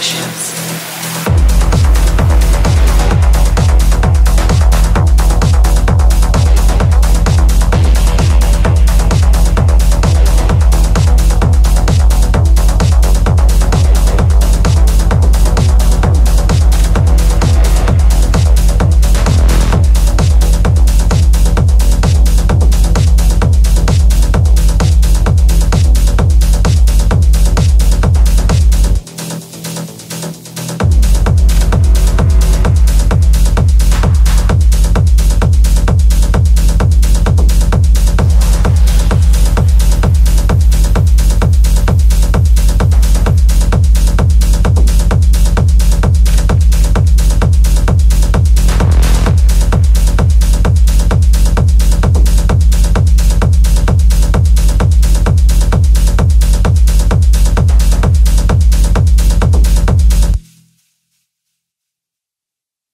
directions.